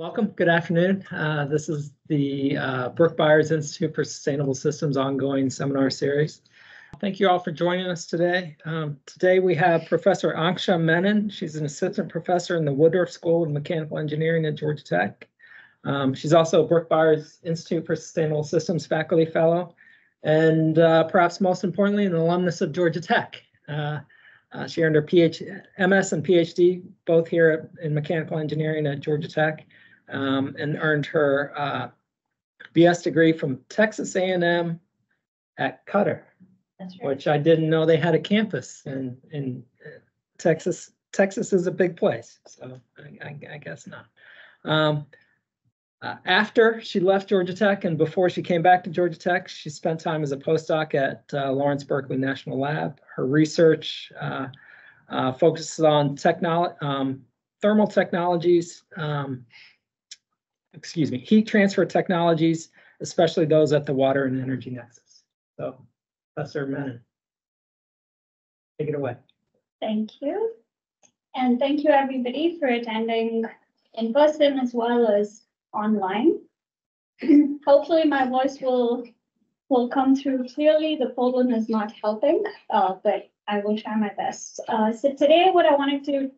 Welcome. Good afternoon. Uh, This is the uh, Brook Byers Institute for Sustainable Systems ongoing seminar series. Thank you all for joining us today. Um, Today we have Professor Akanksha Menon. She's an assistant professor in the Woodruff School of Mechanical Engineering at Georgia Tech. Um, She's also a Brook Byers Institute for Sustainable Systems faculty fellow, and uh, perhaps most importantly, an alumnus of Georgia Tech. Uh, uh, She earned her PhD, MS and PhD, both here at- in mechanical engineering at Georgia Tech um, and earned her uh, BS degree from Texas A&M at Qatar, That's right. which I didn't know they had a campus in in uh, Texas. Texas is a big place, so I, I, I guess not. Um, uh, after she left Georgia Tech and before she came back to Georgia Tech, she spent time as a postdoc at uh, Lawrence Berkeley National Lab. Her research uh, uh, focuses on technolo- um, thermal technologies, um, excuse me, heat transfer technologies, especially those at the water and energy nexus. So, Professor Menon. Take it away. Thank you. And thank you, everybody, for attending in person as well as online. Hopefully, my voice will, will come through clearly. The pollen is not helping, uh, but I will try my best. Uh, so today, what I wanted to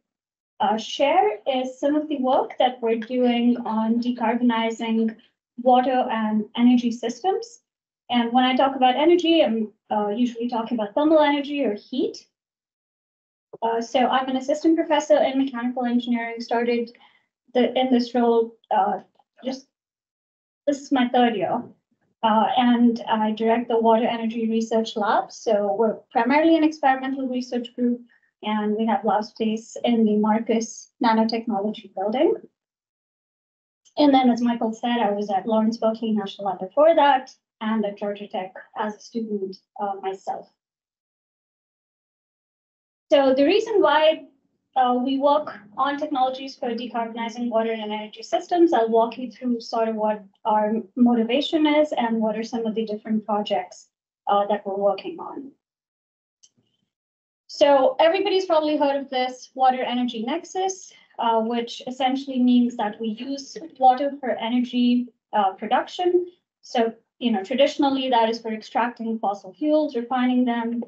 uh, share is some of the work that we're doing on decarbonizing water and energy systems. And when I talk about energy, I'm uh, usually talking about thermal energy or heat. Uh, so I'm an assistant professor in mechanical engineering, started the, in this role, uh, just, this is my third year. Uh, and I direct the Water Energy Research Lab. So we're primarily an experimental research group and we have lab space in the Marcus Nanotechnology Building. And then, as Michael said, I was at Lawrence Berkeley National Lab before that and at Georgia Tech as a student uh, myself. So the reason why uh, we work on technologies for decarbonizing water and energy systems, I'll walk you through sort of what our motivation is and what are some of the different projects uh, that we're working on. So everybody's probably heard of this water energy nexus, uh, which essentially means that we use water for energy uh, production. So, you know, traditionally that is for extracting fossil fuels, refining them,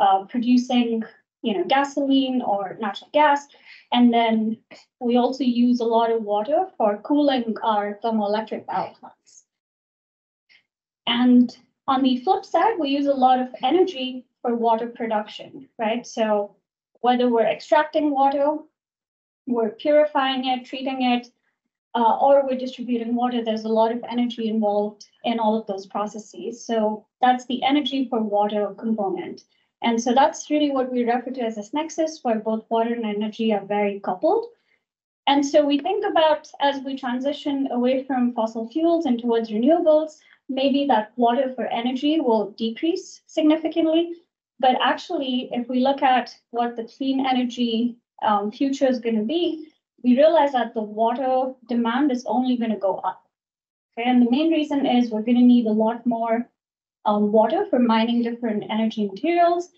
uh, producing, you know, gasoline or natural gas. And then we also use a lot of water for cooling our thermoelectric power plants. And on the flip side, we use a lot of energy for water production, right? So whether we're extracting water, we're purifying it, treating it, uh, or we're distributing water, there's a lot of energy involved in all of those processes. So that's the energy for water component. And so that's really what we refer to as this nexus, where both water and energy are very coupled. And so we think about as we transition away from fossil fuels and towards renewables, maybe that water for energy will decrease significantly. But actually, if we look at what the clean energy um, future is going to be, we realize that the water demand is only going to go up. Okay, and the main reason is we're going to need a lot more um, water for mining different energy materials.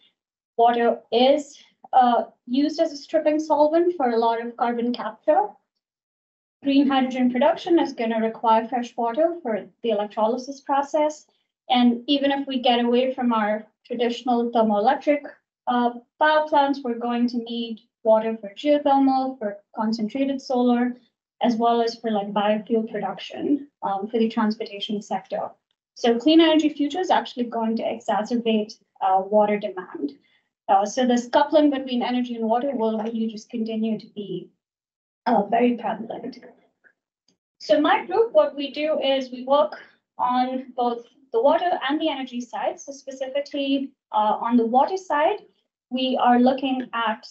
Water is uh, used as a stripping solvent for a lot of carbon capture. Green hydrogen production is going to require fresh water for the electrolysis process. And even if we get away from our traditional thermoelectric uh, power plants, we're going to need water for geothermal, for concentrated solar, as well as for like biofuel production um, for the transportation sector. So clean energy future is actually going to exacerbate uh, water demand. Uh, so this coupling between energy and water will really just continue to be uh, very prevalent. So my group, what we do is we work on both the water and the energy side. So specifically uh, on the water side, we are looking at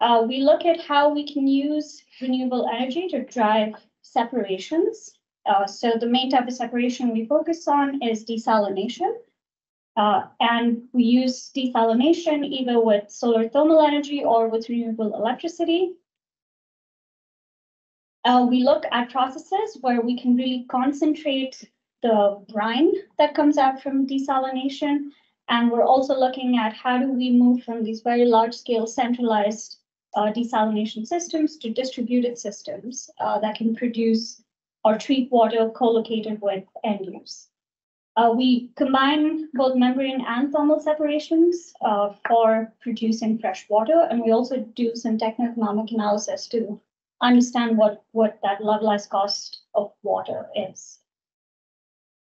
uh, we look at how we can use renewable energy to drive separations. Uh, so the main type of separation we focus on is desalination. Uh, and we use desalination either with solar thermal energy or with renewable electricity. Uh, we look at processes where we can really concentrate the brine that comes out from desalination. And we're also looking at how do we move from these very large scale centralized uh, desalination systems to distributed systems uh, that can produce or treat water co-located with end use. Uh, we combine both membrane and thermal separations uh, for producing fresh water, and we also do some techno-economic analysis to understand what, what that levelized cost of water is.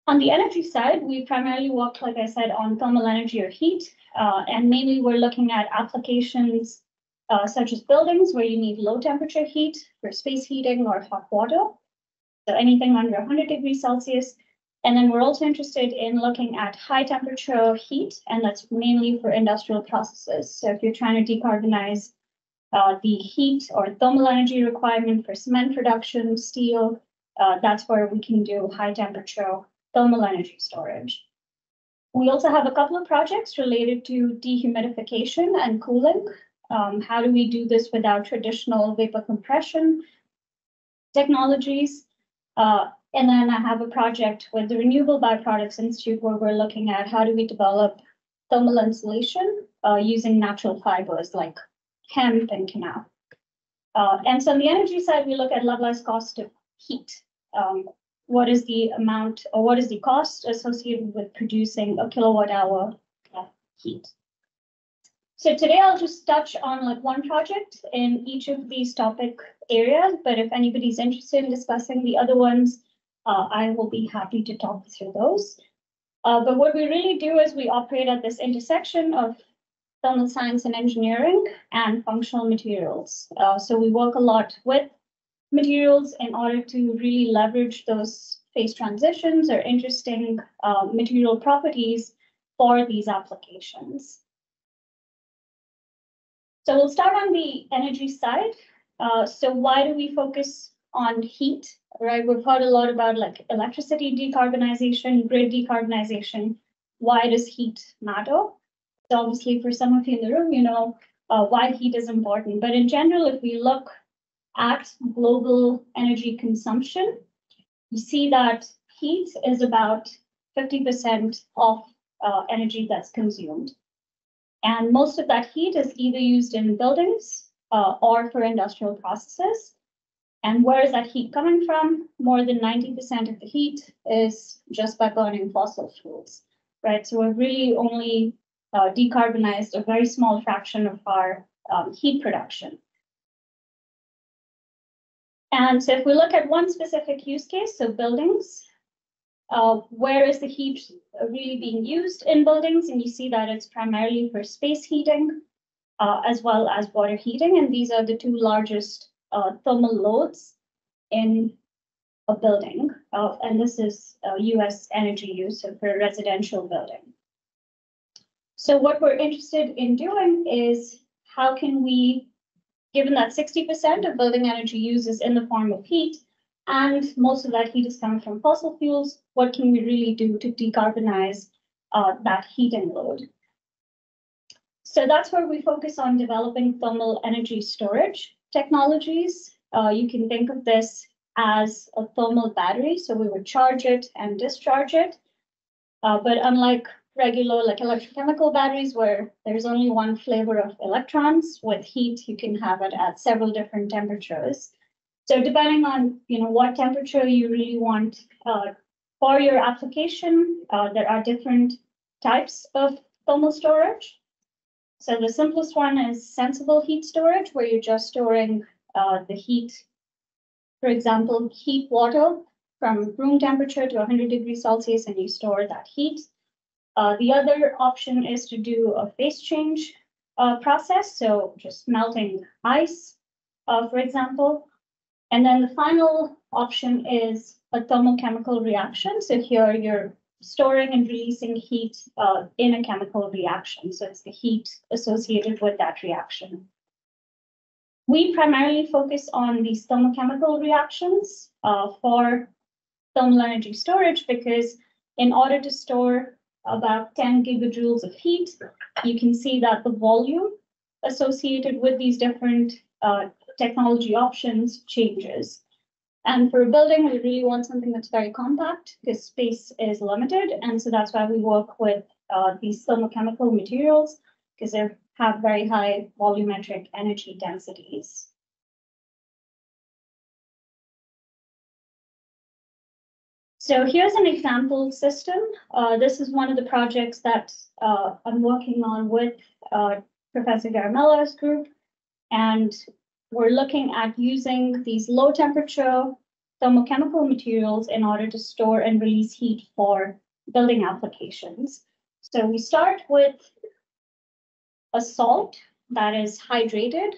On the energy side, we primarily work, like I said, on thermal energy or heat, uh, and mainly we're looking at applications uh, such as buildings where you need low temperature heat for space heating or hot water. So anything under 100 degrees Celsius. And then we're also interested in looking at high temperature heat, and that's mainly for industrial processes. So if you're trying to decarbonize uh, the heat or thermal energy requirement for cement production, steel, uh, that's where we can do high temperature thermal energy storage. We also have a couple of projects related to dehumidification and cooling. Um, how do we do this without traditional vapor compression technologies? Uh, and then I have a project with the Renewable Bioproducts Institute where we're looking at how do we develop thermal insulation uh, using natural fibers like hemp and kenaf. Uh, and so on the energy side, we look at levelized cost of heat. Um, what is the amount or what is the cost associated with producing a kilowatt hour of heat? So today I'll just touch on like one project in each of these topic areas, but if anybody's interested in discussing the other ones, uh, I will be happy to talk through those. Uh, but what we really do is we operate at this intersection of thermal science and engineering and functional materials. Uh, so we work a lot with materials in order to really leverage those phase transitions or interesting uh, material properties for these applications. So we'll start on the energy side. Uh, so why do we focus on heat, right? We've heard a lot about like electricity decarbonization, grid decarbonization. Why does heat matter? Obviously for some of you in the room, you know uh, why heat is important. But in general, if we look at global energy consumption, you see that heat is about 50% of uh, energy that's consumed. And most of that heat is either used in buildings uh, or for industrial processes. And where is that heat coming from? More than 90% of the heat is just by burning fossil fuels, right? So we're really only uh, decarbonized a very small fraction of our um, heat production. And so if we look at one specific use case, so buildings, uh, where is the heat really being used in buildings? And you see that it's primarily for space heating uh, as well as water heating. And these are the two largest uh, thermal loads in a building. Uh, and this is US energy use for a residential building. So what we're interested in doing is how can we given that 60% of building energy use is in the form of heat, and most of that heat is coming from fossil fuels, what can we really do to decarbonize uh, that heating load? So that's where we focus on developing thermal energy storage technologies. Uh, you can think of this as a thermal battery. So we would charge it and discharge it. Uh, but unlike regular like electrochemical batteries where there's only one flavor of electrons. With heat, you can have it at several different temperatures. So depending on you know what temperature you really want uh, for your application, uh, there are different types of thermal storage. So the simplest one is sensible heat storage, where you're just storing uh, the heat, for example, heat water from room temperature to 100 degrees Celsius, and you store that heat. Uh, the other option is to do a phase change uh, process, so just melting ice, uh, for example. And then the final option is a thermochemical reaction. So here you're storing and releasing heat uh, in a chemical reaction. So it's the heat associated with that reaction. We primarily focus on these thermochemical reactions uh, for thermal energy storage because in order to store about 10 gigajoules of heat, you can see that the volume associated with these different uh, technology options changes. And for a building, we really want something that's very compact because space is limited. And so that's why we work with uh, these thermochemical materials because they're have very high volumetric energy densities. So here's an example system. Uh, this is one of the projects that uh, I'm working on with uh, Professor Garimella's group. And we're looking at using these low temperature thermochemical materials in order to store and release heat for building applications. So we start with a salt that is hydrated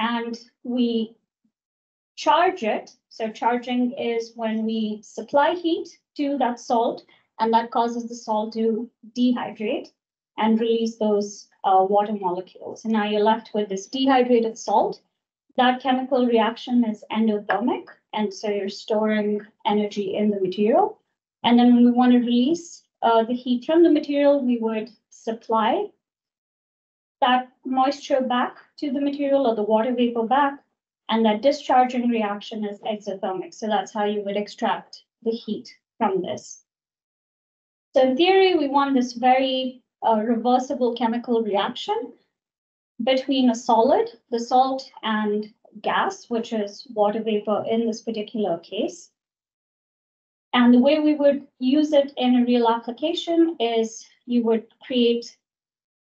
and we charge it. So charging is when we supply heat to that salt and that causes the salt to dehydrate and release those uh, water molecules. And now you're left with this dehydrated salt. That chemical reaction is endothermic, and so you're storing energy in the material. And then when we want to release uh, the heat from the material, we would supply that moisture back to the material or the water vapor back, and that discharging reaction is exothermic. So that's how you would extract the heat from this. So in theory, we want this very uh, reversible chemical reaction between a solid, the salt, and gas, which is water vapor in this particular case. And the way we would use it in a real application is you would create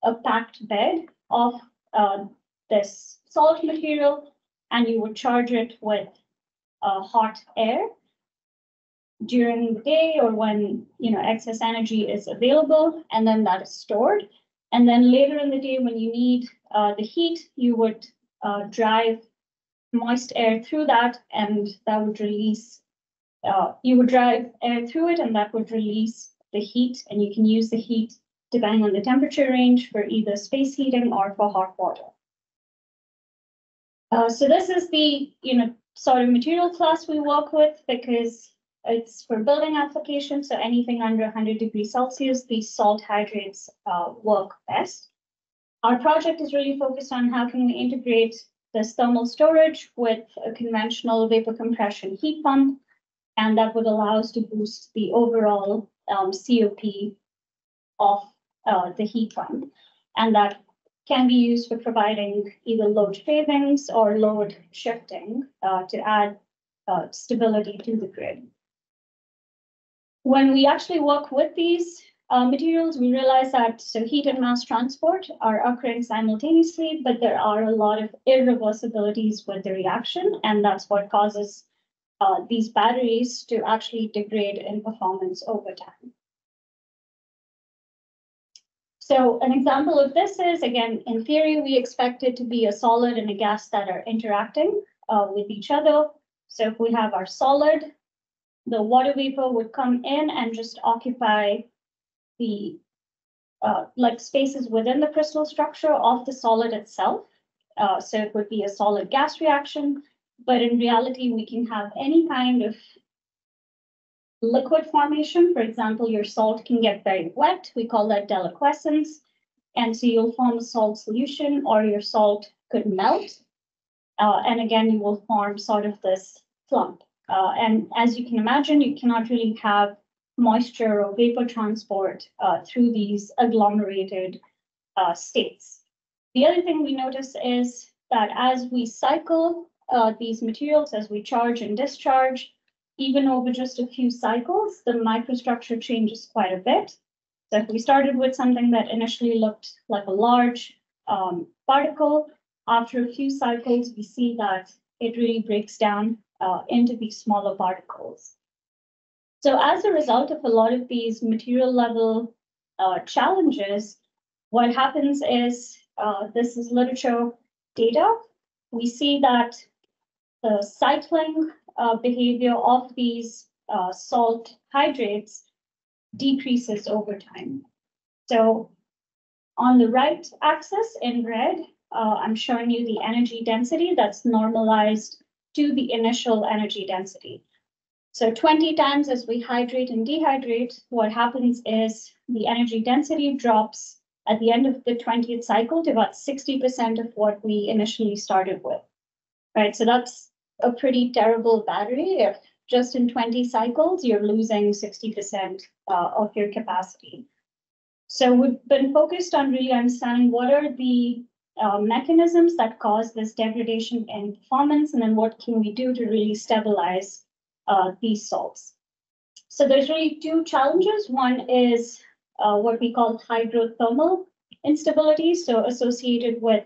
a packed bed of uh, this salt material and you would charge it with uh, hot air during the day or when you know excess energy is available and then that is stored and then later in the day when you need uh, the heat you would uh, drive moist air through that and that would release uh, you would drive air through it and that would release the heat and you can use the heat depending on the temperature range for either space heating or for hot water. Uh, so this is the you know sort of material class we work with because it's for building applications, so anything under 100 degrees Celsius, these salt hydrates uh, work best. Our project is really focused on how can we integrate this thermal storage with a conventional vapor compression heat pump, and that would allow us to boost the overall um, COP of uh, the heat pump. And that can be used for providing either load savings or load shifting uh, to add uh, stability to the grid. When we actually work with these uh, materials, we realize that so heat and mass transport are occurring simultaneously, but there are a lot of irreversibilities with the reaction, and that's what causes uh, these batteries to actually degrade in performance over time. So an example of this is, again, in theory, we expect it to be a solid and a gas that are interacting uh, with each other. So if we have our solid, the water vapor would come in and just occupy the uh, like spaces within the crystal structure of the solid itself. Uh, so it would be a solid gas reaction, but in reality, we can have any kind of liquid formation. For example, your salt can get very wet. We call that deliquescence. And so you'll form a salt solution or your salt could melt. Uh, and again, you will form sort of this clump. Uh, and as you can imagine, you cannot really have moisture or vapor transport uh, through these agglomerated uh, states. The other thing we notice is that as we cycle uh, these materials, as we charge and discharge, even over just a few cycles, the microstructure changes quite a bit. So if we started with something that initially looked like a large um, particle, after a few cycles, we see that it really breaks down uh, into these smaller particles. So as a result of a lot of these material level uh, challenges, what happens is, uh, this is literature data. We see that the cycling uh, behavior of these uh, salt hydrates decreases over time. So on the right axis in red, uh, I'm showing you the energy density that's normalized to the initial energy density. So 20 times as we hydrate and dehydrate, what happens is the energy density drops at the end of the 20th cycle to about 60% of what we initially started with. Right, so that's a pretty terrible battery. If just in 20 cycles, you're losing 60% uh, of your capacity. So we've been focused on really understanding what are the uh, mechanisms that cause this degradation in performance, and then what can we do to really stabilize uh, these salts. So there's really two challenges. One is uh, what we call hydrothermal instability, so associated with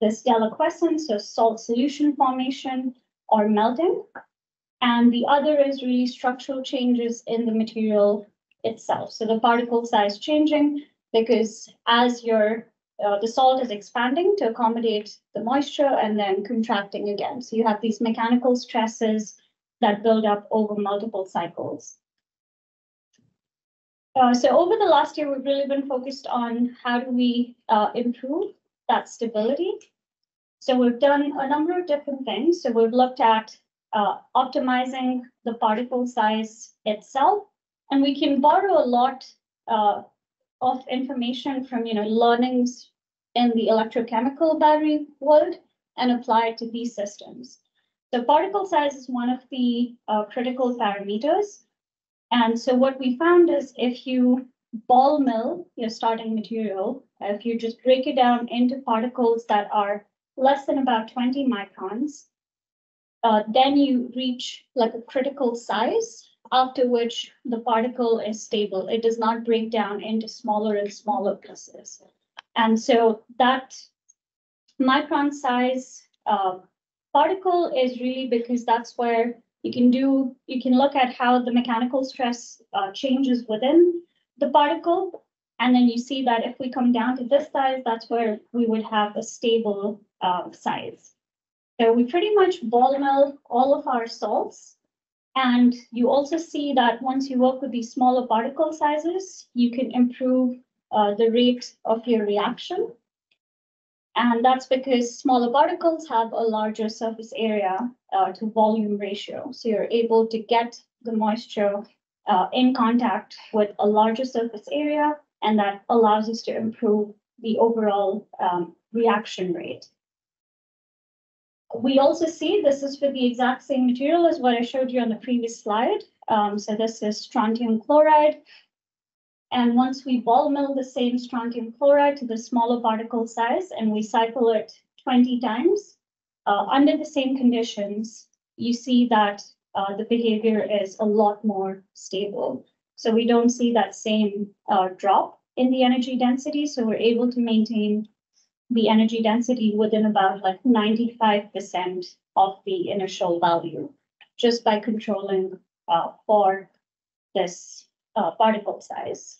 this deliquescence, so salt solution formation or melting. And the other is really structural changes in the material itself. So the particle size changing because as your uh, the salt is expanding to accommodate the moisture and then contracting again. So you have these mechanical stresses that build up over multiple cycles. Uh, so over the last year, we've really been focused on how do we uh, improve that stability. So we've done a number of different things. So we've looked at uh, optimizing the particle size itself, and we can borrow a lot uh, of information from you know learnings in the electrochemical battery world and apply it to these systems. So particle size is one of the uh, critical parameters. And so what we found is if you ball mill your starting material, if you just break it down into particles that are less than about 20 microns, uh, then you reach like a critical size after which the particle is stable. It does not break down into smaller and smaller pieces. And so that micron size uh, particle is really because that's where you can do, you can look at how the mechanical stress uh, changes within the particle. And then you see that if we come down to this size, that's where we would have a stable uh, size. So we pretty much ball mill all of our salts and you also see that once you work with these smaller particle sizes, you can improve uh, the rate of your reaction. And that's because smaller particles have a larger surface area uh, to volume ratio. So you're able to get the moisture uh, in contact with a larger surface area, and that allows us to improve the overall um, reaction rate. We also see this is for the exact same material as what I showed you on the previous slide. Um, so this is strontium chloride. And once we ball mill the same strontium chloride to the smaller particle size and we cycle it 20 times, uh, under the same conditions, you see that uh, the behavior is a lot more stable. So we don't see that same uh, drop in the energy density. So we're able to maintain the energy density within about like 95% of the initial value just by controlling uh, for this uh, particle size.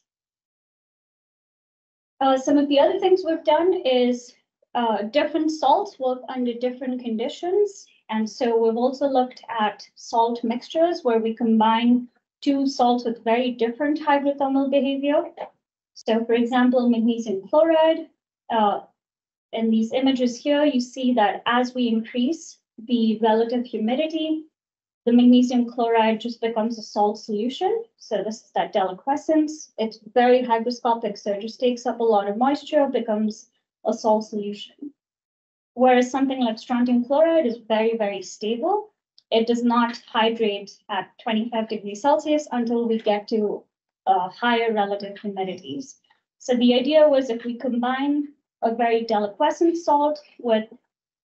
Uh, some of the other things we've done is uh, different salts work under different conditions. And so we've also looked at salt mixtures where we combine two salts with very different hydrothermal behavior. So for example, magnesium chloride, uh, in these images here, you see that as we increase the relative humidity, the magnesium chloride just becomes a salt solution. So this is that deliquescence. It's very hygroscopic, so it just takes up a lot of moisture, becomes a salt solution. Whereas something like strontium chloride is very, very stable. It does not hydrate at 25 degrees Celsius until we get to uh, higher relative humidities. So the idea was if we combine a very deliquescent salt with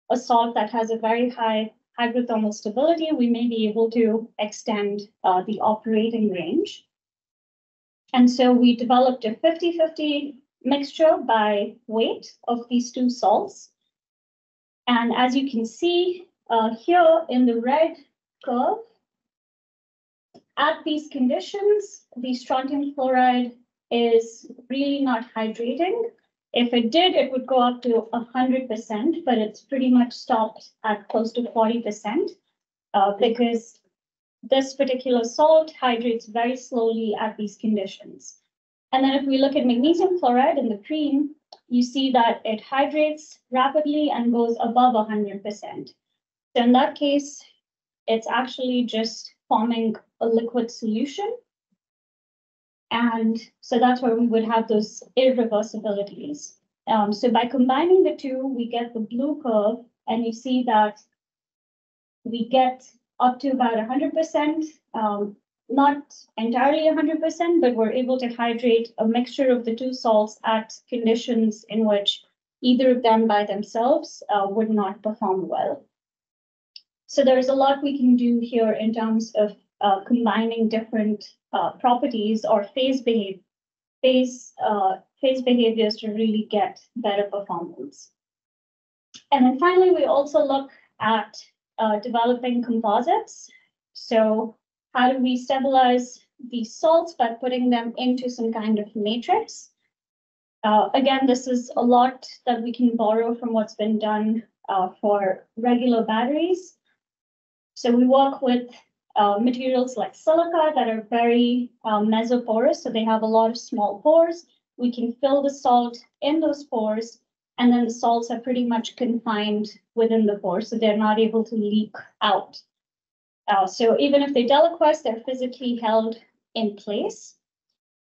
a salt that has a very high hydrothermal stability, we may be able to extend uh, the operating range. And so we developed a 50-50 mixture by weight of these two salts. And as you can see uh, here in the red curve, at these conditions, the strontium chloride is really not hydrating. If it did, it would go up to 100%, but it's pretty much stopped at close to 40% uh, because this particular salt hydrates very slowly at these conditions. And then if we look at magnesium chloride in the green, you see that it hydrates rapidly and goes above 100%. So in that case, it's actually just forming a liquid solution and so that's where we would have those irreversibilities. Um, so by combining the two, we get the blue curve, and you see that we get up to about 100% um, not entirely hundred percent, but we're able to hydrate a mixture of the two salts at conditions in which either of them by themselves uh, would not perform well. So there's a lot we can do here in terms of uh, combining different uh, properties or phase behave, phase, uh, phase behaviors to really get better performance. And then finally, we also look at uh, developing composites. So how do we stabilize these salts by putting them into some kind of matrix? Uh, again, this is a lot that we can borrow from what's been done uh, for regular batteries. So we work with uh, materials like silica that are very um, mesoporous, so they have a lot of small pores. We can fill the salt in those pores, and then the salts are pretty much confined within the pores, so they're not able to leak out. Uh, so even if they deliquesce, they're physically held in place.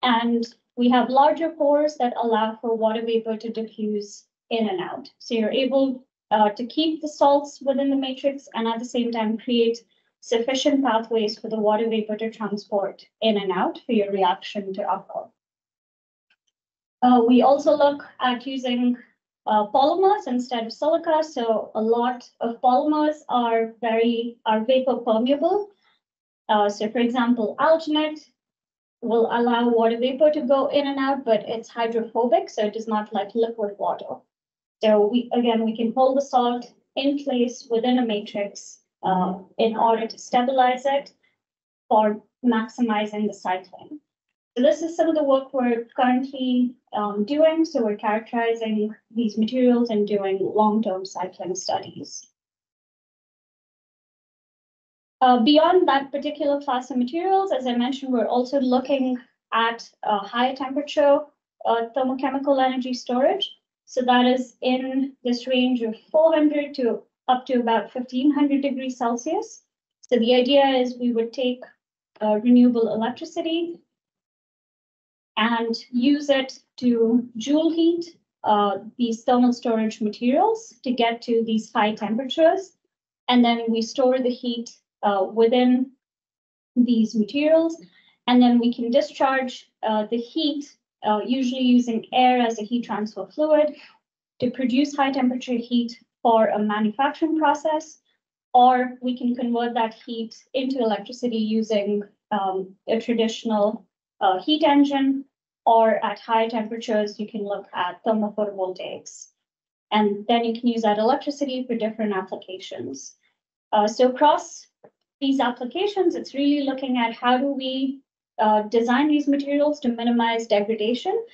And we have larger pores that allow for water vapor to diffuse in and out. So you're able uh, to keep the salts within the matrix and at the same time create sufficient pathways for the water vapor to transport in and out for your reaction to alcohol. Uh, we also look at using uh, polymers instead of silica. So a lot of polymers are very are vapor permeable. Uh, so for example, alginate will allow water vapor to go in and out, but it's hydrophobic, so it is not like liquid water. So we again we can hold the salt in place within a matrix uh, in order to stabilize it for maximizing the cycling. So this is some of the work we're currently um, doing. So we're characterizing these materials and doing long-term cycling studies. Uh, beyond that particular class of materials, as I mentioned, we're also looking at uh, high temperature uh, thermochemical energy storage. So that is in this range of 400 to up to about 1500 degrees Celsius. So the idea is we would take uh, renewable electricity and use it to joule heat uh, these thermal storage materials to get to these high temperatures. And then we store the heat uh, within these materials. And then we can discharge uh, the heat, uh, usually using air as a heat transfer fluid, to produce high temperature heat for a manufacturing process, or we can convert that heat into electricity using um, a traditional uh, heat engine, or at high temperatures, you can look at thermophotovoltaics. And then you can use that electricity for different applications. Uh, so across these applications, it's really looking at how do we uh, design these materials to minimize degradation.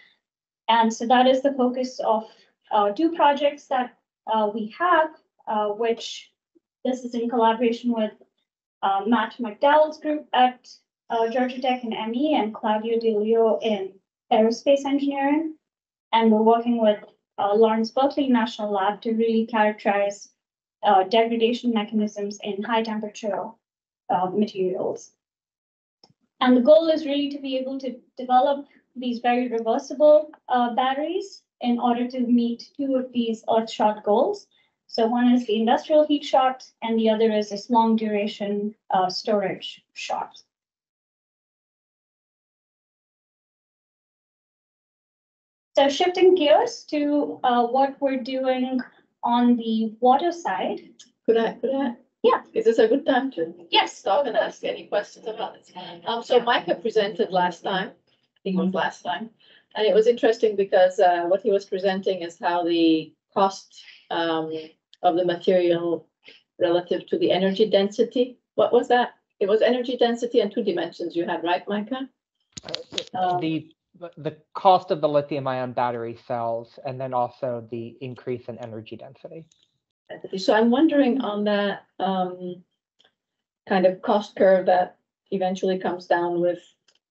And so that is the focus of uh, two projects that uh, we have, uh, which this is in collaboration with Matt McDowell's group at uh, Georgia Tech and ME and Claudio Di Leo in aerospace engineering. And we're working with uh, Lawrence Berkeley National Lab to really characterize uh, degradation mechanisms in high temperature uh, materials. And the goal is really to be able to develop these very reversible uh, batteries in order to meet two of these earth shot goals. So one is the industrial heat shot, and the other is this long duration uh, storage shot. So shifting gears to uh, what we're doing on the water side. Could I, could I? Yeah. Is this a good time to Yes. stop and ask any questions about this? Um, so Micah presented last time, I think it was last time. And it was interesting because, uh, what he was presenting is how the cost, um, of the material relative to the energy density. What was that? It was energy density and two dimensions you had, right, Micah? Um, The, the cost of the lithium ion battery cells and then also the increase in energy density. So I'm wondering on that, um, kind of cost curve that eventually comes down with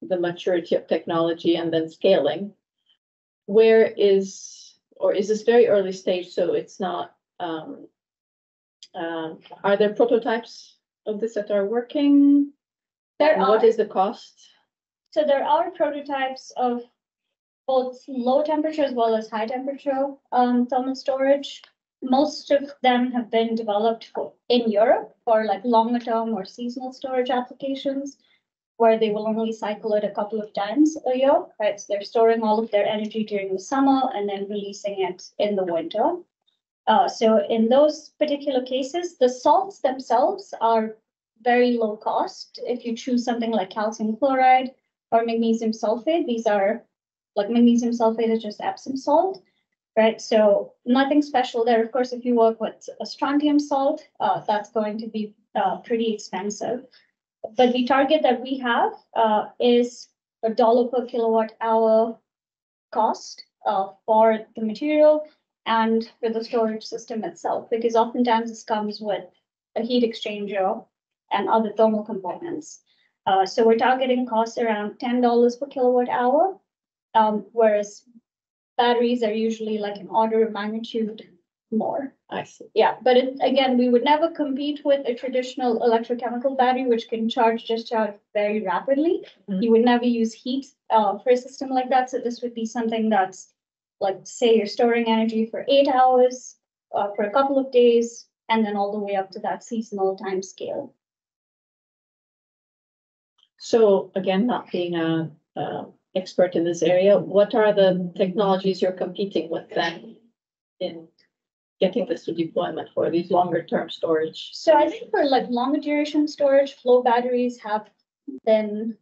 the maturity of technology and then scaling. Where is, or is this very early stage, so it's not, um, um, are there prototypes of this that are working? There And are, what is the cost? So there are prototypes of both low temperature as well as high temperature um, thermal storage. Most of them have been developed for, in Europe for like longer term or seasonal storage applications. where they will only cycle it a couple of times a year, right? So they're storing all of their energy during the summer and then releasing it in the winter. Uh, so in those particular cases, the salts themselves are very low cost. If you choose something like calcium chloride or magnesium sulfate, these are like magnesium sulfate is just Epsom salt, right? So nothing special there. Of course, if you work with a strontium salt, uh, that's going to be uh, pretty expensive. But the target that we have uh, is a dollar per kilowatt hour cost uh, for the material and for the storage system itself, because oftentimes this comes with a heat exchanger and other thermal components. Uh, so we're targeting costs around ten dollars per kilowatt hour, um, whereas batteries are usually like an order of magnitude more. I see. Yeah, but it, again, we would never compete with a traditional electrochemical battery, which can charge discharge very rapidly. Mhm. You would never use heat uh, for a system like that, so this would be something that's like, say you're storing energy for eight hours, uh, for a couple of days, and then all the way up to that seasonal time scale. So again, not being a, uh, expert in this area, what are the technologies you're competing with then? In getting this to deployment for these longer term storage? So I think for like longer duration storage, flow batteries have been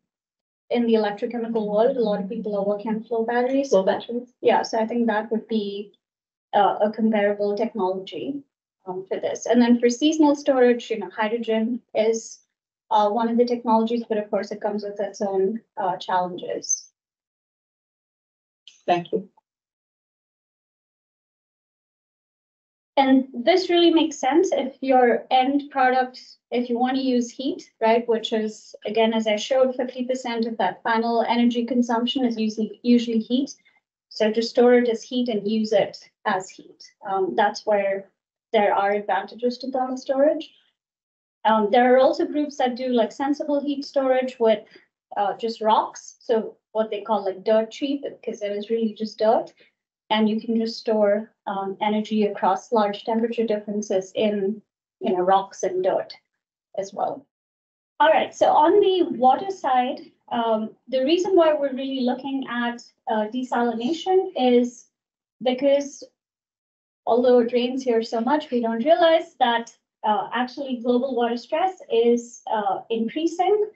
in the electrochemical world, a lot of people are working on flow batteries. Flow batteries? Yeah, so I think that would be uh, a comparable technology um, for this. And then for seasonal storage, you know, hydrogen is uh, one of the technologies, but of course it comes with its own uh, challenges. Thank you. And this really makes sense if your end product, if you want to use heat, right, which is, again, as I showed, fifty percent of that final energy consumption is usually, usually heat. So to store it as heat and use it as heat, um, that's where there are advantages to thermal storage. Um, there are also groups that do like sensible heat storage with, uh, just rocks, so what they call like dirt cheap, because it is really just dirt. And you can just store um, energy across large temperature differences in, you know, rocks and dirt as well. All right, so on the water side, um, the reason why we're really looking at uh, desalination is because although it rains here so much, we don't realize that uh, actually global water stress is uh, increasing.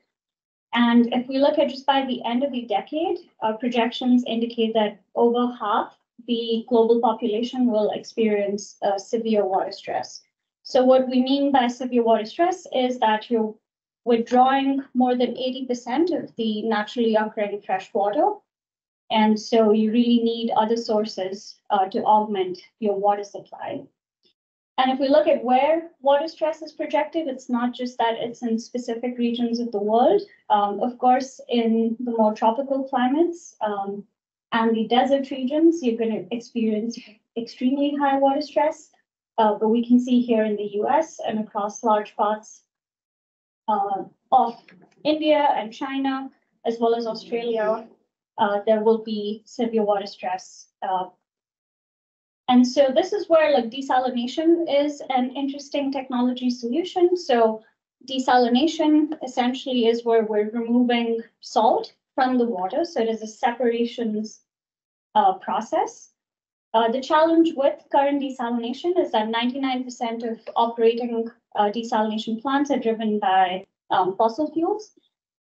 And if we look at just by the end of the decade, our projections indicate that over half the global population will experience uh, severe water stress. So what we mean by severe water stress is that you're withdrawing more than 80% of the naturally occurring fresh water. And so you really need other sources uh, to augment your water supply. And if we look at where water stress is projected, it's not just that it's in specific regions of the world. Um, of course, in the more tropical climates, um, and the desert regions, you're going to experience extremely high water stress. Uh, but we can see here in the US and across large parts uh, of India and China, as well as Australia, uh, there will be severe water stress. And so this is where like desalination is an interesting technology solution. So desalination essentially is where we're removing salt from the water. So it is a separations uh, process. Uh, the challenge with current desalination is that 99% of operating uh, desalination plants are driven by um, fossil fuels.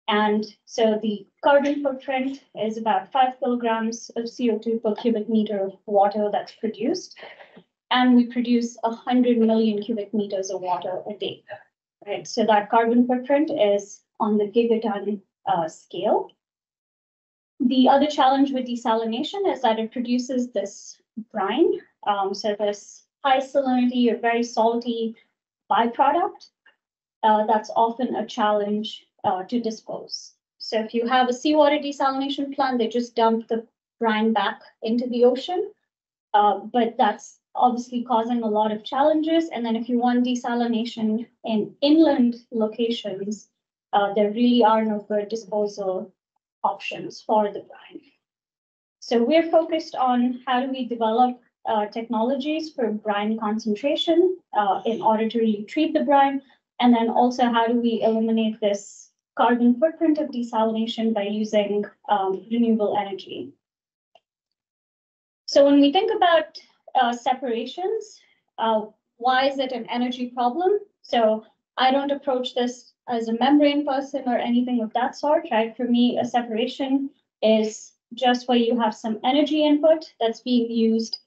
And so the carbon footprint is about five kilograms of CO2 per cubic meter of water that's produced. And we produce 100 million cubic meters of water a day. Right, so that carbon footprint is on the gigaton uh, scale. The other challenge with desalination is that it produces this brine. Um, so this high salinity or very salty byproduct. Uh, that's often a challenge uh, to dispose. So if you have a seawater desalination plant, they just dump the brine back into the ocean. Uh, but that's obviously causing a lot of challenges. And then if you want desalination in inland locations, uh, there really are no good disposal options for the brine. So we're focused on how do we develop uh, technologies for brine concentration uh, in order to really treat the brine, and then also how do we eliminate this carbon footprint of desalination by using um, renewable energy. So when we think about uh, separations, uh, why is it an energy problem? So I don't approach this as a membrane person or anything of that sort, right? For me, a separation is just where you have some energy input that's being used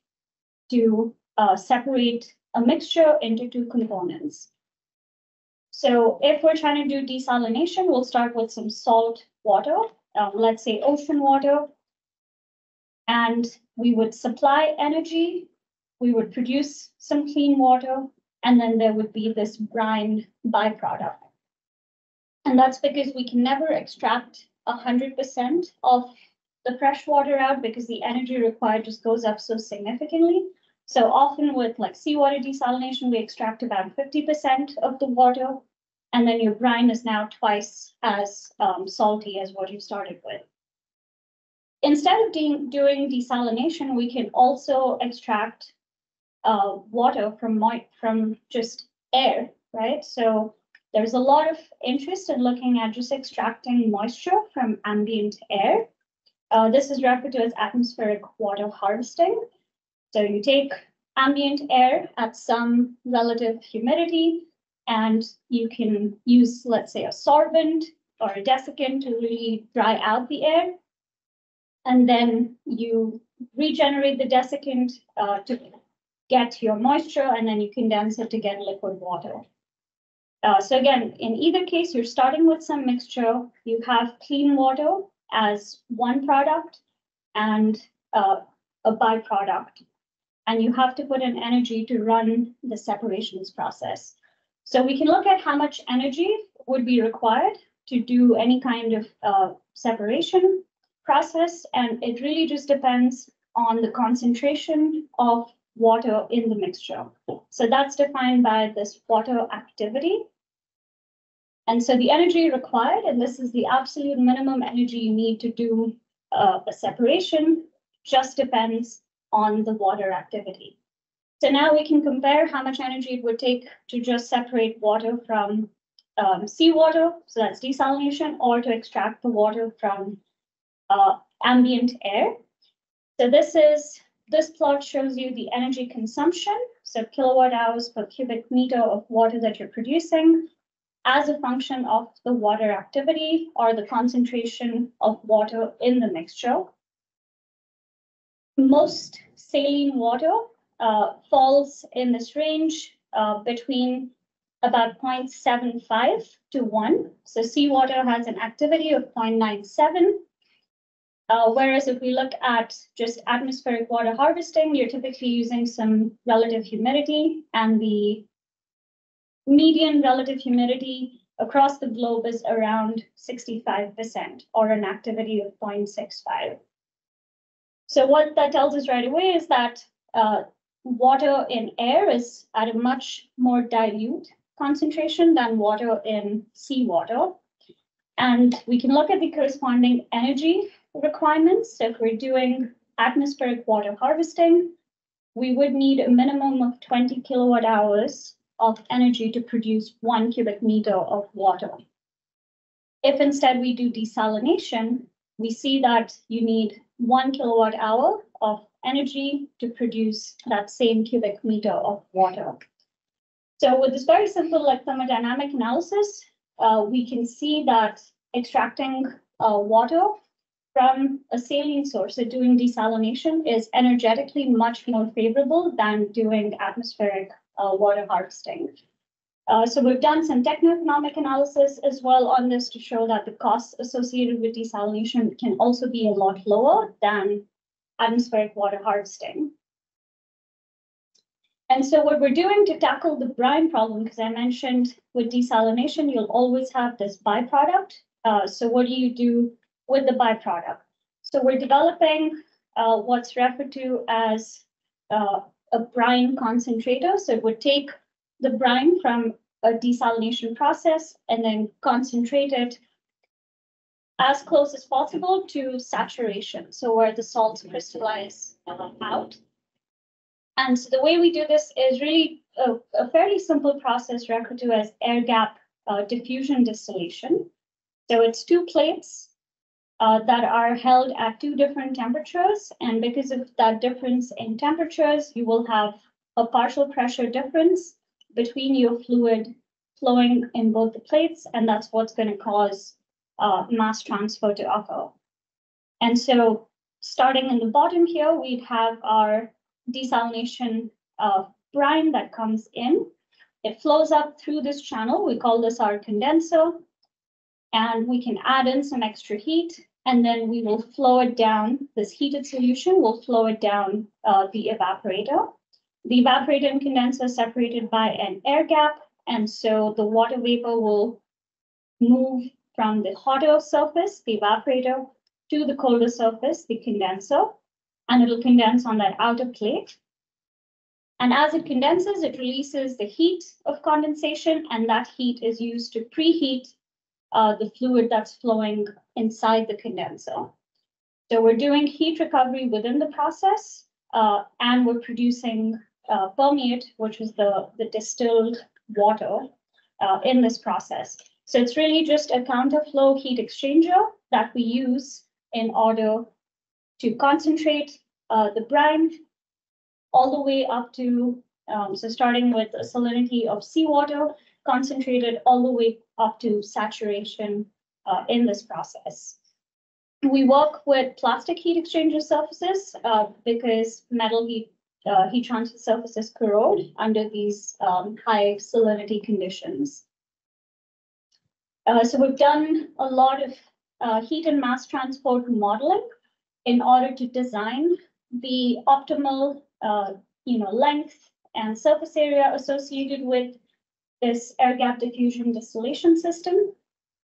to uh, separate a mixture into two components. So if we're trying to do desalination, we'll start with some salt water, um, let's say ocean water. And we would supply energy, we would produce some clean water, and then there would be this brine byproduct. And that's because we can never extract 100% of the fresh water out because the energy required just goes up so significantly. So often with like seawater desalination, we extract about 50% of the water, and then your brine is now twice as um, salty as what you started with. Instead of de doing desalination, we can also extract uh, water from from just air, right? So there's a lot of interest in looking at just extracting moisture from ambient air. Uh, this is referred to as atmospheric water harvesting. So you take ambient air at some relative humidity, and you can use, let's say, a sorbent or a desiccant to really dry out the air. And then you regenerate the desiccant uh, to get your moisture, and then you condense it to get liquid water. Uh, so again, in either case, you're starting with some mixture. You have clean water as one product and uh, a byproduct. And you have to put in energy to run the separations process. So we can look at how much energy would be required to do any kind of uh, separation process. And it really just depends on the concentration of water in the mixture. So that's defined by this water activity. And so the energy required, and this is the absolute minimum energy you need to do uh, a separation, just depends on the water activity. So now we can compare how much energy it would take to just separate water from um, seawater, so that's desalination, or to extract the water from uh, ambient air. So this is this plot shows you the energy consumption, so kilowatt hours per cubic meter of water that you're producing as a function of the water activity or the concentration of water in the mixture. Most saline water uh, falls in this range uh, between about 0.75 to 1. So seawater has an activity of 0.97 uh, whereas if we look at just atmospheric water harvesting, you're typically using some relative humidity and the median relative humidity across the globe is around 65% or an activity of 0.65. So what that tells us right away is that uh, water in air is at a much more dilute concentration than water in seawater. And we can look at the corresponding energy requirements. So if we're doing atmospheric water harvesting, we would need a minimum of 20 kilowatt hours of energy to produce one cubic meter of water. If instead we do desalination, we see that you need one kilowatt hour of energy to produce that same cubic meter of water. So with this very simple like thermodynamic analysis, uh, we can see that extracting uh, water from a saline source, so doing desalination is energetically much more favorable than doing atmospheric uh, water harvesting. Uh, so we've done some techno-economic analysis as well on this to show that the costs associated with desalination can also be a lot lower than atmospheric water harvesting. And so what we're doing to tackle the brine problem, because I mentioned with desalination, you'll always have this byproduct. Uh, so what do you do with the byproduct. So we're developing uh, what's referred to as uh, a brine concentrator. So it would take the brine from a desalination process and then concentrate it as close as possible to saturation. So where the salts crystallize uh, out. And so the way we do this is really a, a fairly simple process referred to as air gap uh, diffusion distillation. So it's two plates uh, that are held at two different temperatures. And because of that difference in temperatures, you will have a partial pressure difference between your fluid flowing in both the plates, and that's what's going to cause uh, mass transfer to occur. And so starting in the bottom here, we'd have our desalination uh, brine that comes in. It flows up through this channel. We call this our condenser. And we can add in some extra heat, and then we will flow it down. This heated solution will flow it down uh, the evaporator. The evaporator and condenser are separated by an air gap, and so the water vapor will move from the hotter surface, the evaporator, to the colder surface, the condenser, and it'll condense on that outer plate. And as it condenses, it releases the heat of condensation, and that heat is used to preheat uh, the fluid that's flowing inside the condenser. So we're doing heat recovery within the process, uh, and we're producing uh, permeate, which is the, the distilled water uh, in this process. So it's really just a counterflow heat exchanger that we use in order to concentrate uh, the brine all the way up to, um, so starting with a salinity of seawater, concentrated all the way up to saturation uh, in this process. We work with plastic heat exchanger surfaces uh, because metal heat uh, heat transfer surfaces corrode under these um, high salinity conditions. Uh, so we've done a lot of uh, heat and mass transport modeling in order to design the optimal, uh, you know, length and surface area associated with this air gap diffusion distillation system.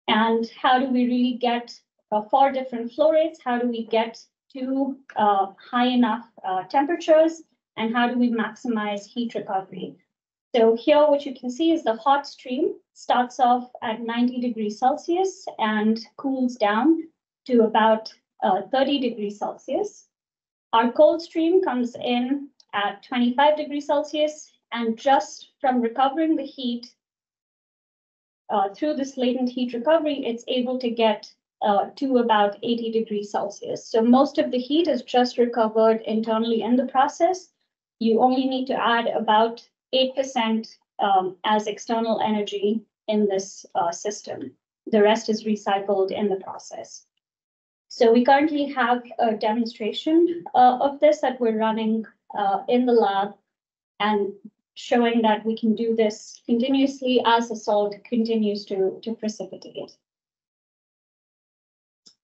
And how do we really get uh, four different flow rates? How do we get to uh, high enough uh, temperatures? And how do we maximize heat recovery? So here, what you can see is the hot stream starts off at 90 degrees Celsius and cools down to about uh, 30 degrees Celsius. Our cold stream comes in at 25 degrees Celsius, and just from recovering the heat uh, through this latent heat recovery, it's able to get uh, to about 80 degrees Celsius. So most of the heat is just recovered internally in the process. You only need to add about 8% um, as external energy in this uh, system. The rest is recycled in the process. So we currently have a demonstration uh, of this that we're running uh, in the lab and showing that we can do this continuously as the salt continues to, to precipitate.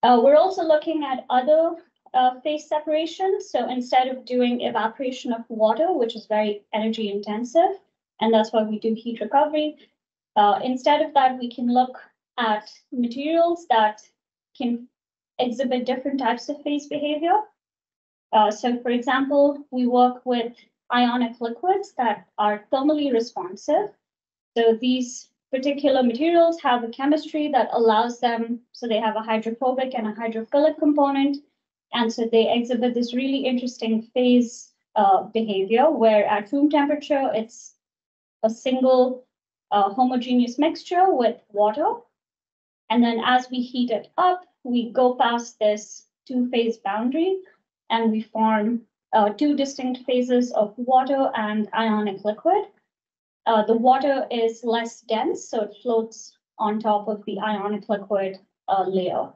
Uh, we're also looking at other uh, phase separation. So instead of doing evaporation of water, which is very energy intensive, and that's why we do heat recovery, uh, instead of that, we can look at materials that can exhibit different types of phase behavior. Uh, so for example, we work with ionic liquids that are thermally responsive. So these particular materials have a chemistry that allows them, so they have a hydrophobic and a hydrophilic component. And so they exhibit this really interesting phase uh, behavior where at room temperature, it's a single uh, homogeneous mixture with water. And then as we heat it up, we go past this two phase boundary and we form uh, two distinct phases of water and ionic liquid. Uh, the water is less dense, so it floats on top of the ionic liquid uh, layer.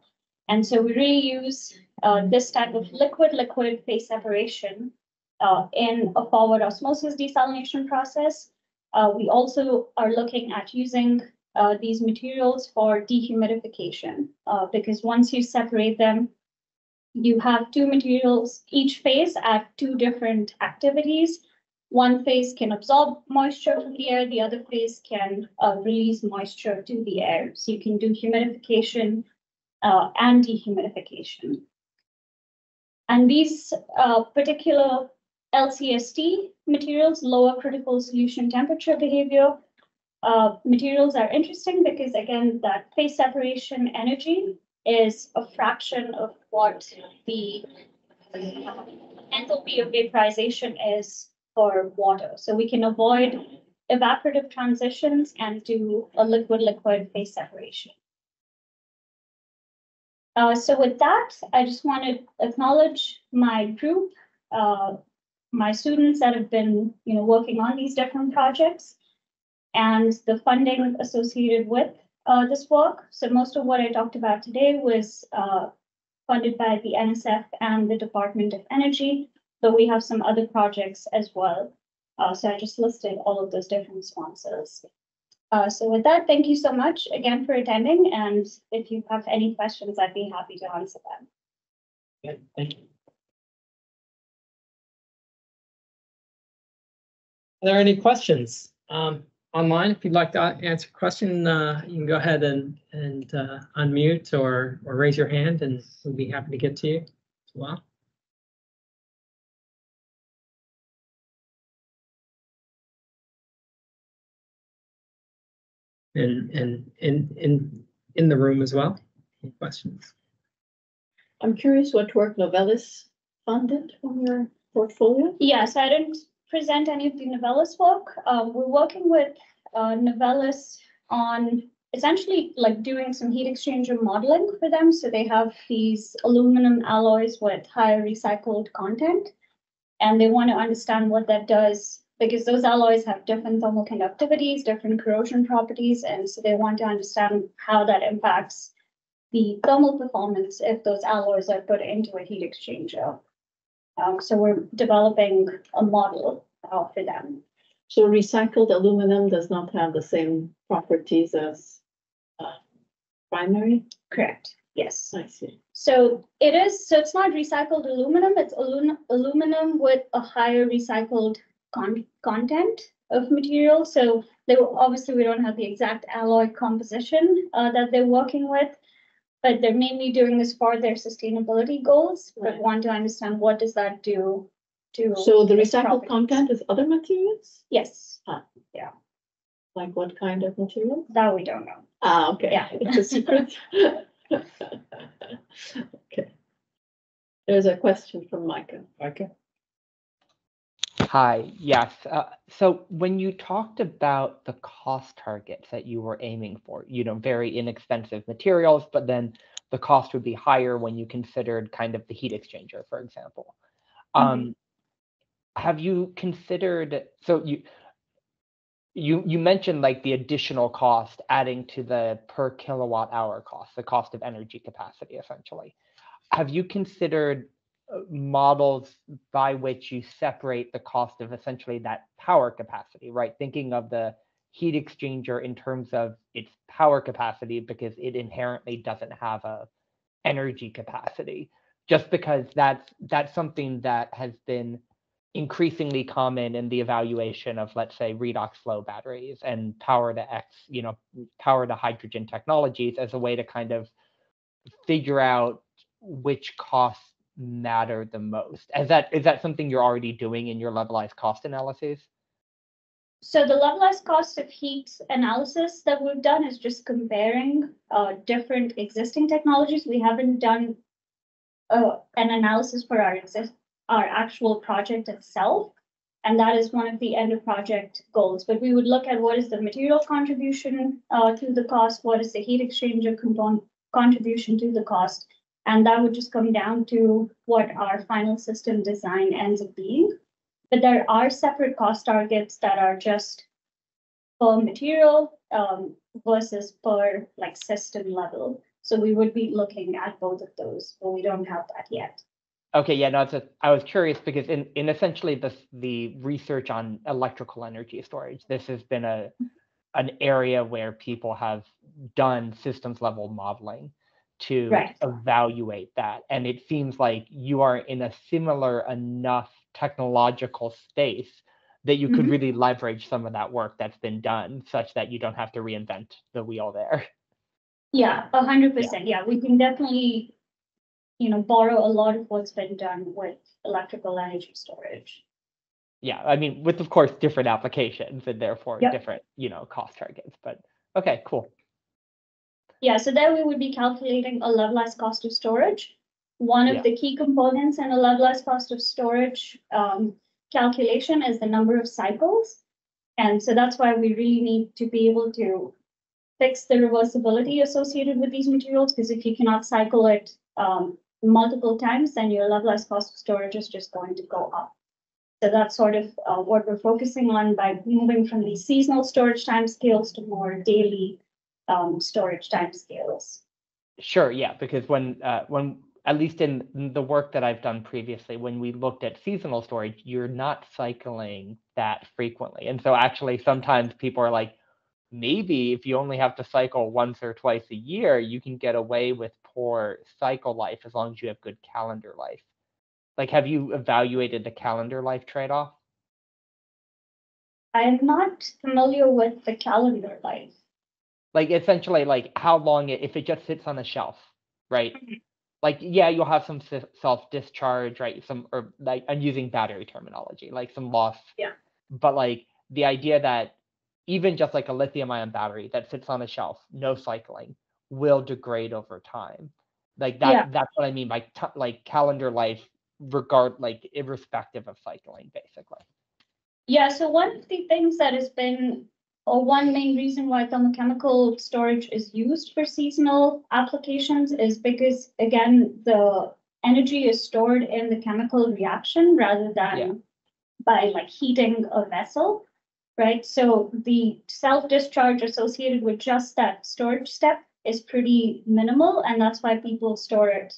And so we really use uh, this type of liquid-liquid phase separation uh, in a forward osmosis desalination process. Uh, we also are looking at using these materials for dehumidification because once you separate them, you have two materials, each phase at two different activities. One phase can absorb moisture from the air, the other phase can uh, release moisture to the air. So you can do humidification uh, and dehumidification. And these uh, particular LCST materials, lower critical solution temperature behavior, uh, materials are interesting because again, that phase separation energy is a fraction of what the enthalpy of vaporization is for water. So we can avoid evaporative transitions and do a liquid-liquid phase separation. Uh, so with that, I just want to acknowledge my group, uh, my students that have been, you know, working on these different projects and the funding associated with, uh, this work. So most of what I talked about today was, uh, funded by the NSF and the Department of Energy, but we have some other projects as well. Uh, so I just listed all of those different sponsors. Uh, so with that, thank you so much again for attending, and if you have any questions, I'd be happy to answer them. Good, thank you. Are there any questions um, online? If you'd like to answer a question, uh, you can go ahead and, and uh, unmute or, or raise your hand and we'll be happy to get to you as well. And, and, in, in, in the room as well. Any questions? I'm curious what work Novelis funded from your portfolio? Yes, I didn't present any of the Novelis work. Uh, we're working with uh, Novelis on essentially like doing some heat exchanger modeling for them. So they have these aluminum alloys with higher recycled content. And they want to understand what that does because those alloys have different thermal conductivities, different corrosion properties. And so they want to understand how that impacts the thermal performance if those alloys are put into a heat exchanger. Um, so we're developing a model uh, for them. So recycled aluminum does not have the same properties as uh, primary? Correct. Yes. I see. So it is, so it's not recycled aluminum, it's alum- aluminum with a higher recycled con- content of material. So they were, obviously, we don't have the exact alloy composition uh, that they're working with. But they're mainly doing this for their sustainability goals, but Right. want to understand what does that do to. So the recycled properties. content is other materials? Yes, Yeah. Like what kind of material? that we don't know. Ah, okay. Yeah. It's a secret. Okay. There's a question from Micah. Okay. Hi, yes. Uh, so when you talked about the cost targets that you were aiming for, you know, very inexpensive materials, but then the cost would be higher when you considered kind of the heat exchanger, for example. Um, have you considered, so you, you, you mentioned like the additional cost adding to the per kilowatt hour cost, the cost of energy capacity essentially. Have you considered models by which you separate the cost of essentially that power capacity, right? Thinking of the heat exchanger in terms of its power capacity because it inherently doesn't have a energy capacity. Just because that's that's something that has been increasingly common in the evaluation of let's say redox flow batteries and power to X, you know, power to hydrogen technologies as a way to kind of figure out which costs matter the most. Is that is that something you're already doing in your levelized cost analysis? So the levelized cost of heat analysis that we've done is just comparing uh, different existing technologies. We haven't done uh, an analysis for our exist, our actual project itself. And that is one of the end of project goals. But we would look at what is the material contribution uh, to the cost, what is the heat exchanger component contribution to the cost. And that would just come down to what our final system design ends up being. But there are separate cost targets that are just per material um, versus per like system level. So we would be looking at both of those, but we don't have that yet. Okay, yeah, no, it's I was curious because in, in essentially the the research on electrical energy storage, this has been a an area where people have done systems level modeling to Right. evaluate that. And it seems like you are in a similar enough technological space that you could Mhm. really leverage some of that work that's been done such that you don't have to reinvent the wheel there. Yeah, a hundred percent. Yeah, we can definitely, you know, borrow a lot of what's been done with electrical energy storage. Yeah, I mean, with of course different applications and therefore Yep. different, you know, cost targets. But okay, cool. Yeah, so there we would be calculating a levelized cost of storage. One Yeah. of the key components in a levelized cost of storage um, calculation is the number of cycles. And so that's why we really need to be able to fix the reversibility associated with these materials, because if you cannot cycle it um, multiple times, then your levelized cost of storage is just going to go up. So that's sort of uh, what we're focusing on by moving from these seasonal storage timescales to more daily um, storage timescales. Sure, yeah, because when, uh, when, at least in the work that I've done previously, when we looked at seasonal storage, you're not cycling that frequently. And so actually, sometimes people are like, maybe if you only have to cycle once or twice a year, you can get away with poor cycle life as long as you have good calendar life. Like, have you evaluated the calendar life trade-off? I am not familiar with the calendar life. Like essentially like how long it if it just sits on a shelf right Mhm. like yeah you'll have some self discharge right some or like i'm using battery terminology like some loss Yeah. but like the idea that even just like a lithium ion battery that sits on a shelf no cycling will degrade over time like that Yeah. that's what i mean by t- like calendar life regard like irrespective of cycling basically Yeah, so one of the things that has been, or one main reason why thermochemical storage is used for seasonal applications is because, again, the energy is stored in the chemical reaction rather Yeah. than by like heating a vessel, right? So the self-discharge associated with just that storage step is pretty minimal, and that's why people store it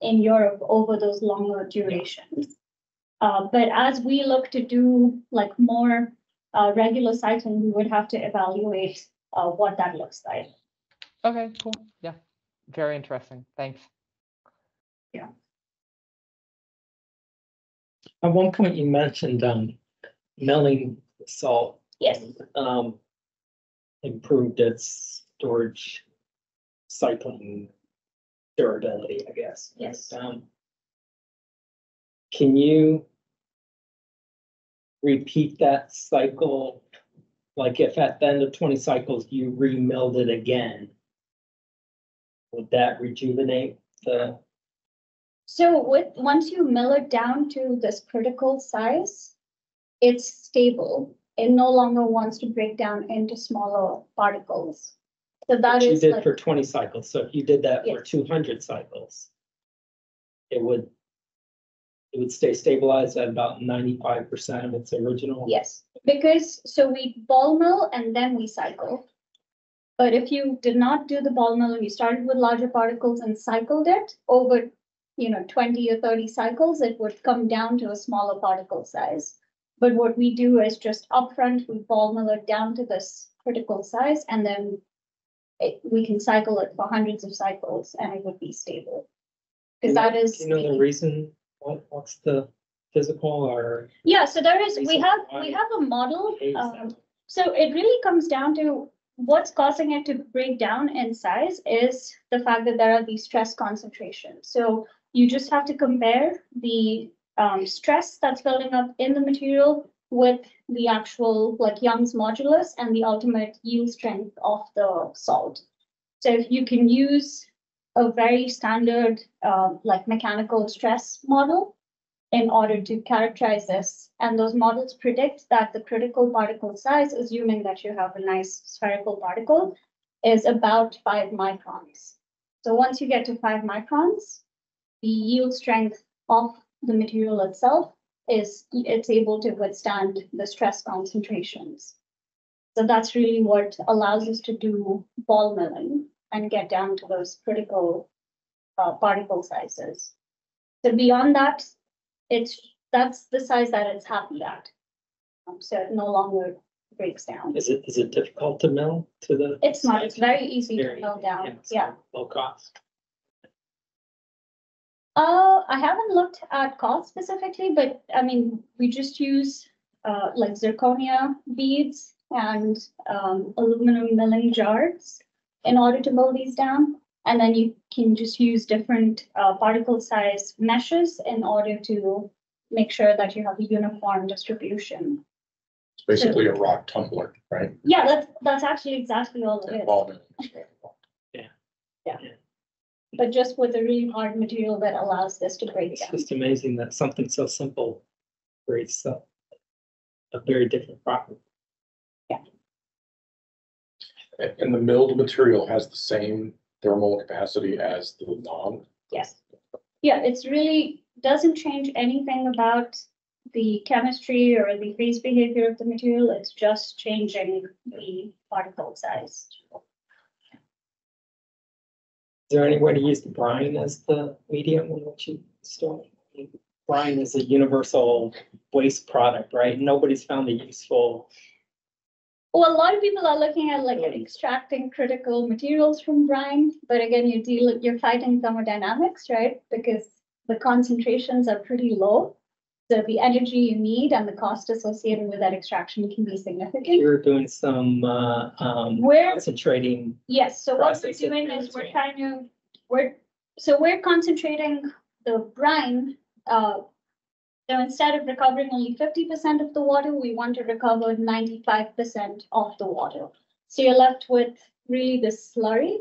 in Europe over those longer durations. Uh, but as we look to do like more uh, regular cycling, we would have to evaluate uh, what that looks like. okay cool yeah very interesting thanks Yeah. At one point you mentioned, um, milling salt, Yes, um, improved its storage cycling durability, I guess. Yes. Um, Can you repeat that cycle? Like if at the end of twenty cycles you remilled it again, would that rejuvenate the, so with, once you mill it down to this critical size, it's stable. It no longer wants to break down into smaller particles. So that what you did like, for twenty cycles? So if you did that for two hundred cycles, it would, it would stay stabilized at about ninety-five percent of its original. yes, because, so we ball mill and then we cycle. But if you did not do the ball mill and you started with larger particles and cycled it over, you know, twenty or thirty cycles, it would come down to a smaller particle size. But what we do is just upfront, we ball mill it down to this critical size and then it, we can cycle it for hundreds of cycles and it would be stable. Because that is. Do you know the the- reason? What, what's the physical or? Yeah, so there is, we have, we have a model, um, so it really comes down to what's causing it to break down in size is the fact that there are these stress concentrations. So you just have to compare the um, stress that's building up in the material with the actual like Young's modulus and the ultimate yield strength of the salt. So if you can use a very standard uh, like mechanical stress model in order to characterize this. And those models predict that the critical particle size, assuming that you have a nice spherical particle, is about five microns. So once you get to five microns, the yield strength of the material itself is it's able to withstand the stress concentrations. So that's really what allows us to do ball milling and get down to those critical uh, particle sizes. So beyond that, it's, that's the size that it's happy at. Um, So it no longer breaks down. Is it, is it difficult to mill to the? It's not, it's very easy to mill down, it's yeah. Low cost. Uh, I haven't looked at cost specifically, but I mean, we just use uh, like zirconia beads and um, aluminum milling jars in order to mill these down. And then you can just use different uh, particle size meshes in order to make sure that you have a uniform distribution. It's basically a rock tumbler, right? Yeah, that's, that's actually exactly all it is, Yeah. Yeah. but just with a really hard material that allows this to break It's down. just amazing that something so simple creates so a very different property. And, and the milled material has the same thermal capacity as the non. Yes. Yeah, it's really, doesn't change anything about the chemistry or the phase behavior of the material. It's just changing the particle size. Is there any way to use the brine as the medium in which you store? Brine is a universal waste product, right? Nobody's found it useful. Well, a lot of people are looking at like extracting critical materials from brine, but again, you deal, you're fighting thermodynamics, right? Because the concentrations are pretty low. So the energy you need and the cost associated with that extraction can be significant. You're doing some, uh, um, Where concentrating, Yes, so what we're doing is we're trying to, we're, so we're concentrating the brine. uh, So instead of recovering only fifty percent of the water, we want to recover ninety-five percent of the water. So you're left with really this slurry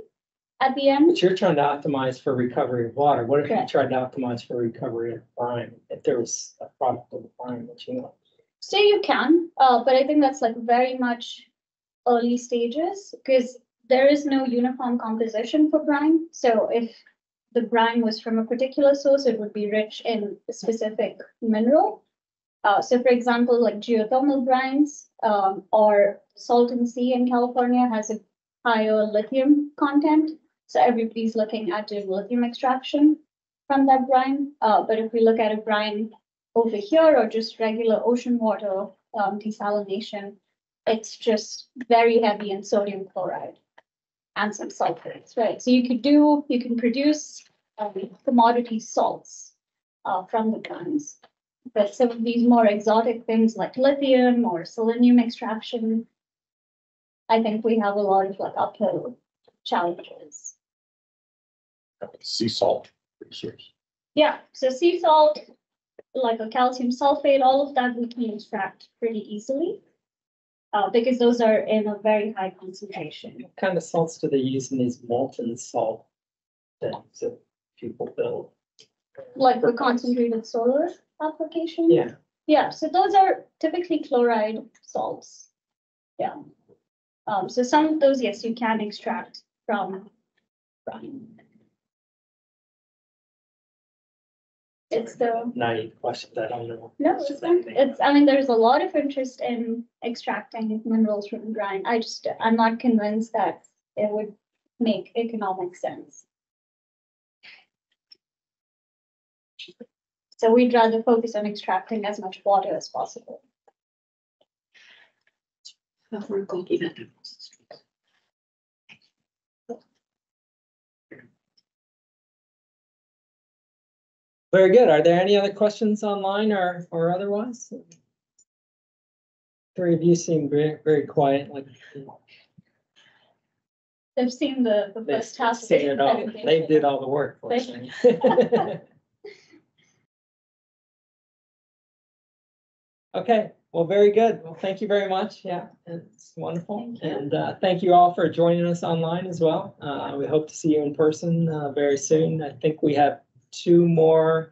at the end. but you're trying to optimize for recovery of water. What if you tried to optimize for recovery of brine? If there was a product of brine that you want? So you can, uh, but I think that's like very much early stages, because there is no uniform composition for brine. So if the brine was from a particular source, it would be rich in a specific mineral. Uh, so for example, like geothermal brines, um, or Salton Sea in California has a higher lithium content. So everybody's looking at doing lithium extraction from that brine. Uh, but if we look at a brine over here or just regular ocean water um, desalination, it's just very heavy in sodium chloride and some sulfates, right? So you could do, you can produce um, commodity salts uh, from the brines. But some of these more exotic things like lithium or selenium extraction, I think we have a lot of like uphill challenges. Sea salt producers. Yeah, so sea salt, like a calcium sulfate, all of that we can extract pretty easily. Uh, because those are in a very high concentration. What kind of salts do they use in these molten salt things that people build? Like the concentrated solar application? Yeah, Yeah, so those are typically chloride salts. Yeah. Um, so some of those, yes, you can extract from brine. It's the, naive that, I don't know. no, it's, not- it's, I mean, there's a lot of interest in extracting minerals from the brine. I just, I'm not convinced that it would make economic sense. So we'd rather focus on extracting as much water as possible. Very good. Are there any other questions online or, or otherwise? Three of you seem very, very quiet, like. They've seen the, the they've half. Seen it all. They did all the work. for us. Okay, well, very good. Well, thank you very much. Yeah, it's wonderful. Thank you. And uh, thank you all for joining us online as well. Uh, we hope to see you in person uh, very soon. I think we have two more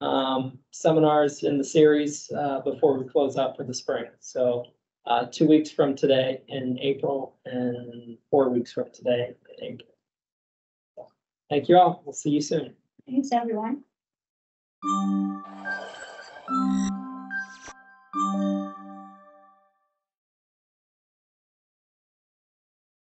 um, seminars in the series uh, before we close out for the spring. So uh, two weeks from today in April and four weeks from today in April. Thank you all. We'll see you soon. Thanks, everyone.